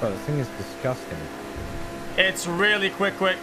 Bro, this thing is disgusting. It's really quick, quick.